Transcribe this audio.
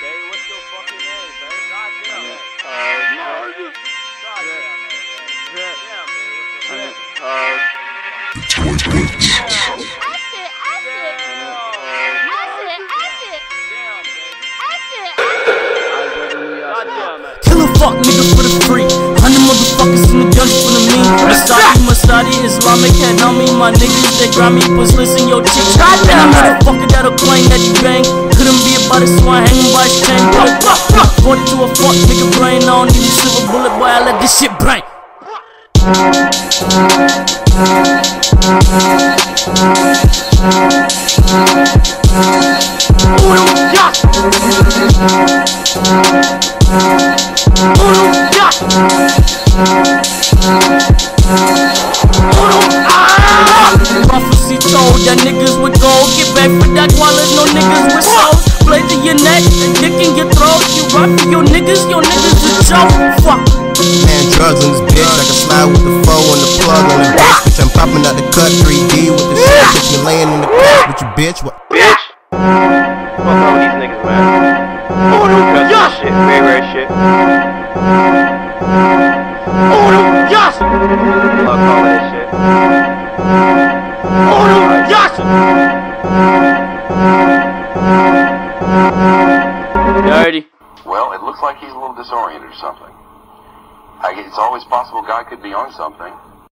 baby. What's your fucking name, baby? Goddamn. Uh, Goddamn, man. Zip. Damn, baby. What's your name? uh. Goddamn, fuck nigga for the free. Hundred motherfuckers in the jungle for the mean. Masadi, Masadi, Islamic had on me. My niggas that grind me, push listen your chick. And I'm not a fucker that'll claim that he bang. Couldn't be about it, so I hang by chain. It to a fuck nigga brain. I don't silver bullet, boy. I let this shit bang. Prophecy told that niggas would go get back for that wallet. No niggas with souls. Blade to your neck, dick in your throat. You rock your niggas, your niggas a joke. Fuck. Man, drugs on this bitch. I can slide with the foe and the plug on the bitch. Bitch, I'm popping out the cut 3D with the shit. Bitch, you laying in the couch with your bitch. What? Bitch! What's wrong with these niggas, man? Oh, no, yes! Shit, very rare shit. Oh, no, yes! Fuck all of this shit. Oh, no, yes! Well, it looks like he's a little disoriented or something. I, it's always possible guy could be on something.